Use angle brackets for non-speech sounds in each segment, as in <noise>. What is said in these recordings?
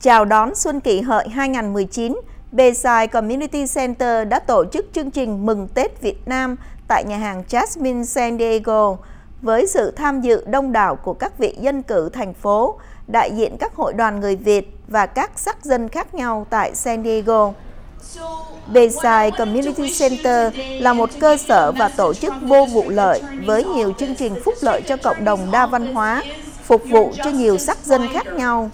Chào đón Xuân Kỷ Hợi 2019, Bayside Community Center đã tổ chức chương trình Mừng Tết Việt Nam tại nhà hàng Jasmine San Diego với sự tham dự đông đảo của các vị dân cử thành phố, đại diện các hội đoàn người Việt và các sắc dân khác nhau tại San Diego. Bayside Community Center là một cơ sở và tổ chức vô vụ lợi với nhiều chương trình phúc lợi cho cộng đồng đa văn hóa, phục vụ cho nhiều sắc dân khác nhau.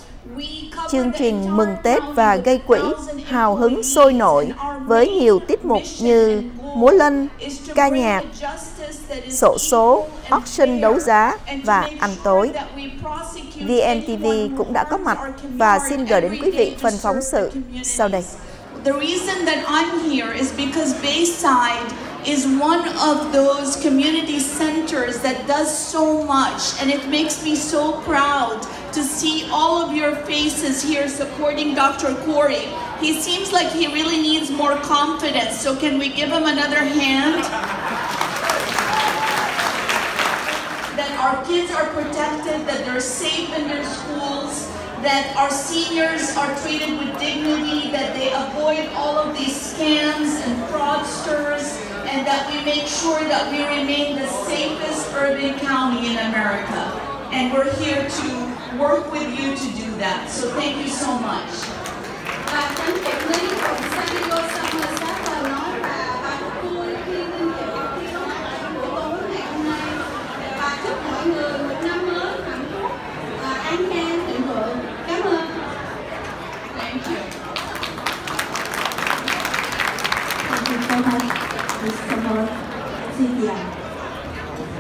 Chương trình mừng Tết và gây quỹ hào hứng sôi nổi với nhiều tiết mục như múa lân, ca nhạc, sổ số, auction đấu giá và ăn tối. VNTV cũng đã có mặt và xin gửi đến quý vị phần phóng sự sau đây. The reason that I'm here is because Bayside is one of those community centers that does so much and it makes me so proud to see all of your faces here supporting Dr. Corey. He seems like he really needs more confidence, so can we give him another hand? that our kids are protected, that they're safe in their schools, that our seniors are treated with dignity, that they avoid all of these scams and fraudsters, and that we make sure that we remain the safest urban county in America. And we're here to work with you to do that. So thank you so much.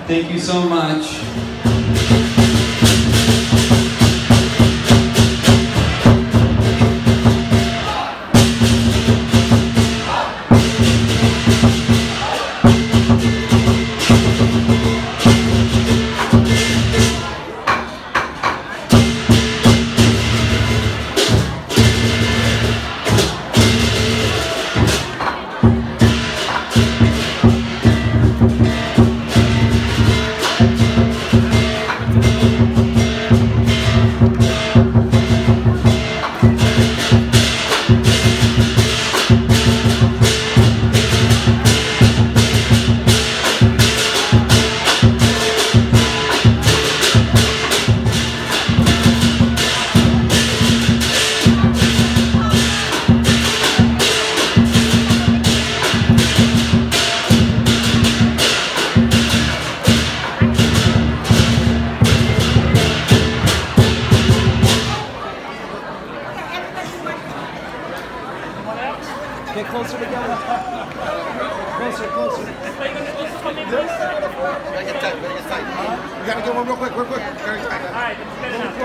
Thank you so much.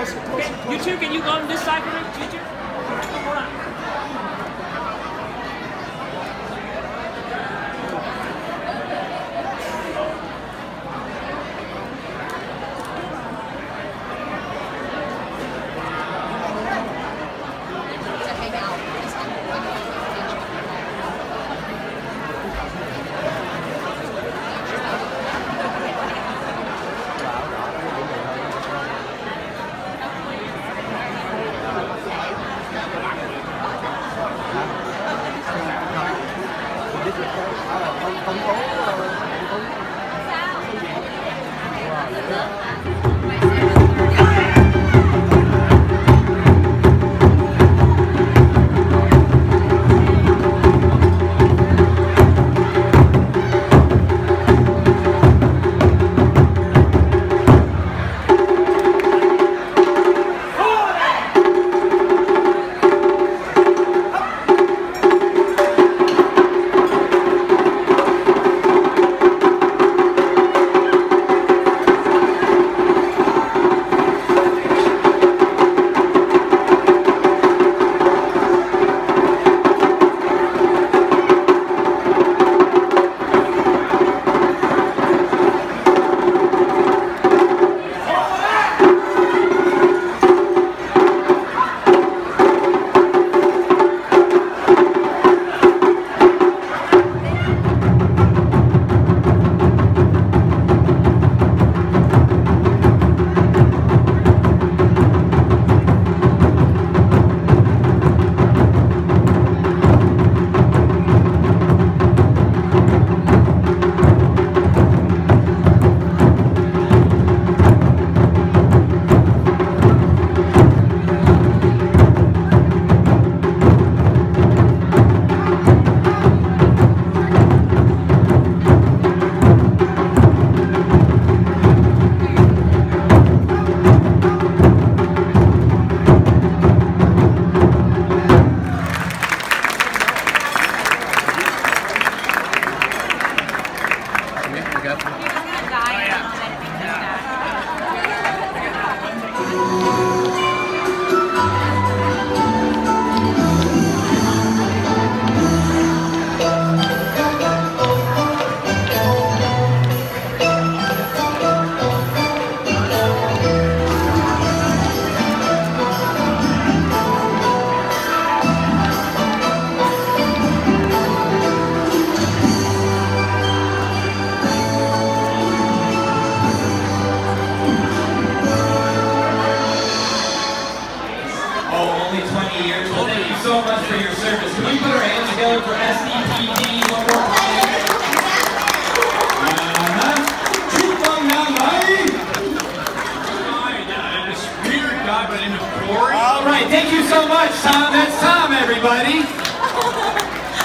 Closer, closer, You two, can you go on this side for me? You two?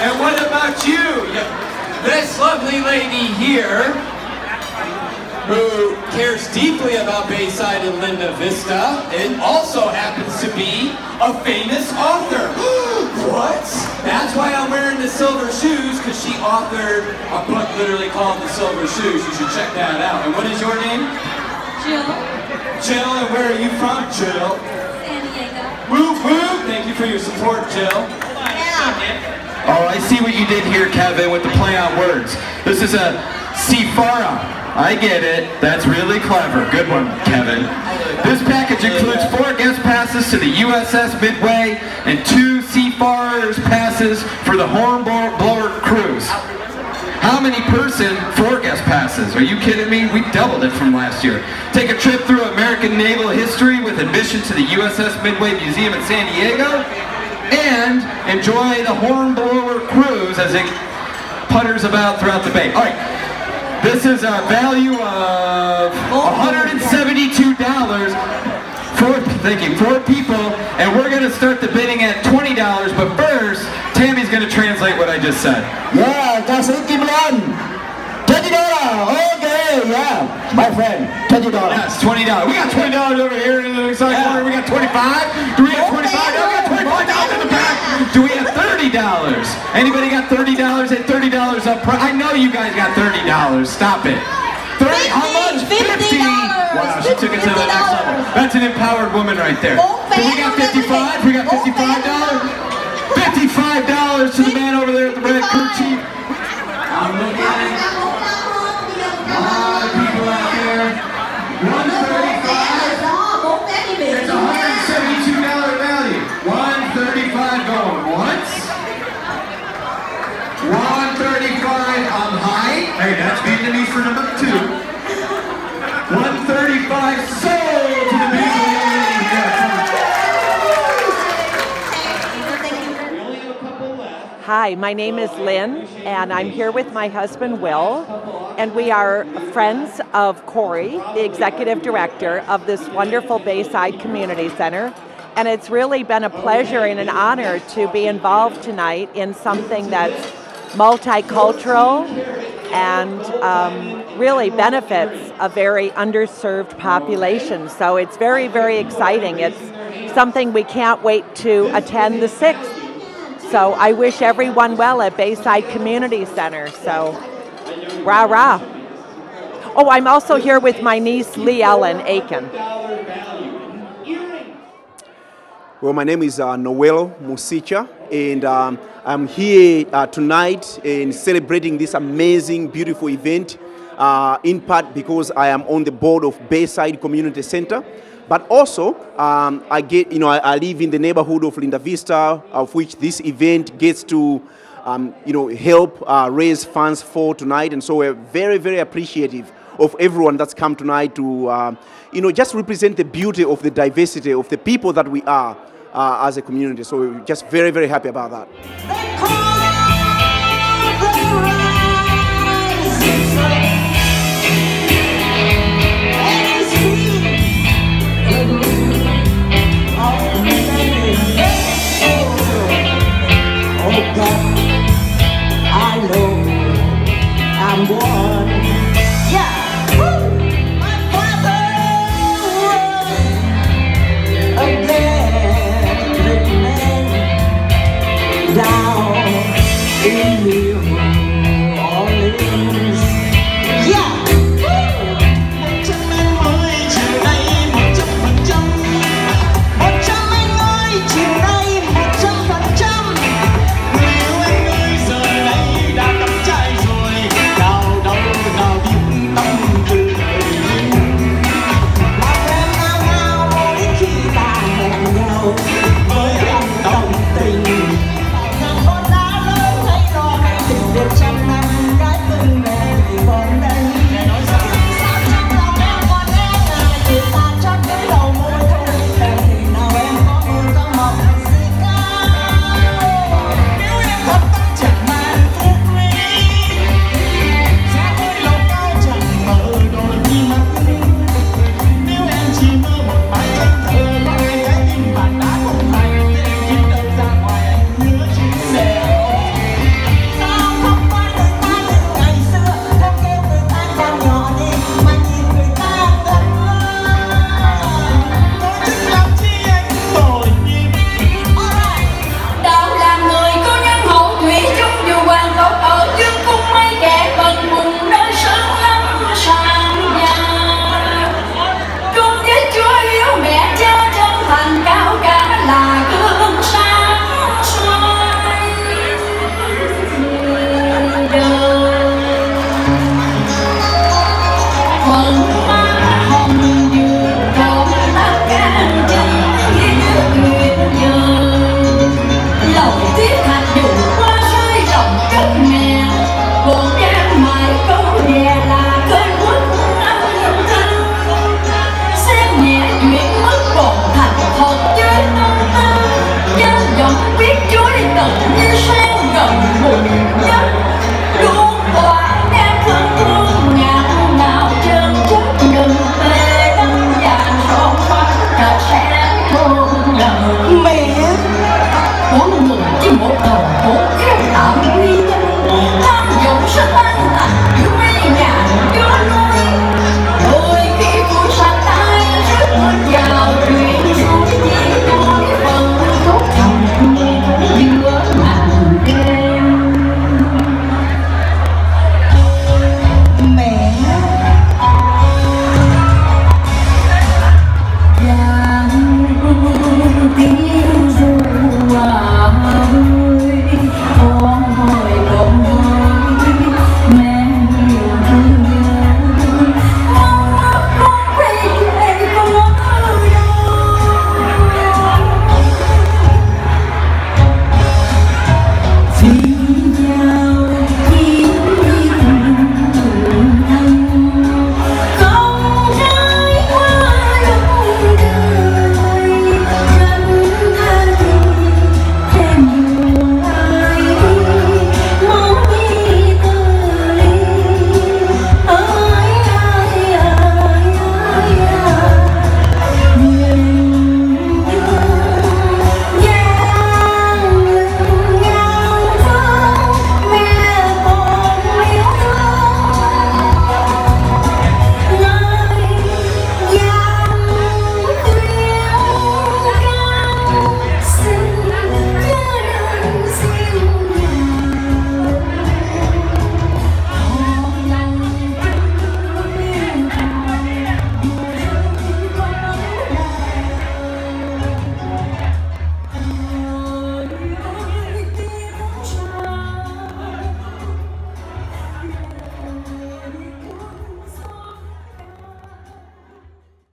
And what about you? You- This lovely lady here, who cares deeply about Bayside and Linda Vista, and also happens to be a famous author. <gasps> what? That's why I'm wearing the silver shoes, because she authored a book literally called The Silver Shoes. You should check that out. And what is your name? Jill, Jill, and where are you from, Jill? San Diego. Woo woo! Thank you for your support, Jill. Oh, I see what you did here, Kevin, with the play on words. This is a Sifara. I get it. That's really clever. Good one, Kevin. This package includes four guest passes to the USS Midway and two Seafarers passes for the Hornblower Cruise. How many person, four guest passes? Are you kidding me? We doubled it from last year. Take a trip through American naval history with admission to the USS Midway Museum in San Diego and enjoy the Hornblower Cruise as it putters about throughout the bay. All right, this is a value of $172 for thank you, four people, and we're going to start the bidding at $20, but first, Tammy's going to translate what I just said. Yeah, Kasukimlan, $20, okay, yeah, my friend, $20. Yes, $20. We got $20 over here in the next yeah. corner, we got 25 do we have 25 okay. Do we have $30? Anybody got $30 at $30 up front? I know you guys got $30. Stop it. 30, 50, how much? 50. Wow, she took it to the next level. That's an empowered woman right there. Do we got 55? We got $55? Hi, my name is Lynn, and I'm here with my husband Will, and we are friends of Corey, the executive director of this wonderful Bayside Community Center. And it's really been a pleasure and an honor to be involved tonight in something that's multicultural and um, really benefits a very underserved population. So it's very, very exciting. It's something we can't wait to attend the 6th. So I wish everyone well at Bayside Community Center. So, rah rah. Oh, I'm also here with my niece Lee Ellen Aiken. Well, my name is uh, Noel Musicha, and um, I'm here uh, tonight in celebrating this amazing, beautiful event. Uh, in part because I am on the board of Bayside Community Center, but also um, I get, you know, I, I live in the neighborhood of Linda Vista, of which this event gets to, um, you know, help uh, raise funds for tonight, and so we're very, very appreciative of everyone that's come tonight to, uh, you know, just represent the beauty of the diversity of the people that we are uh, as a community. So we're just very, very happy about that. In the